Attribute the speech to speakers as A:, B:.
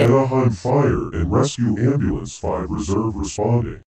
A: Anaheim Fire and Rescue Ambulance 5 Reserve responding.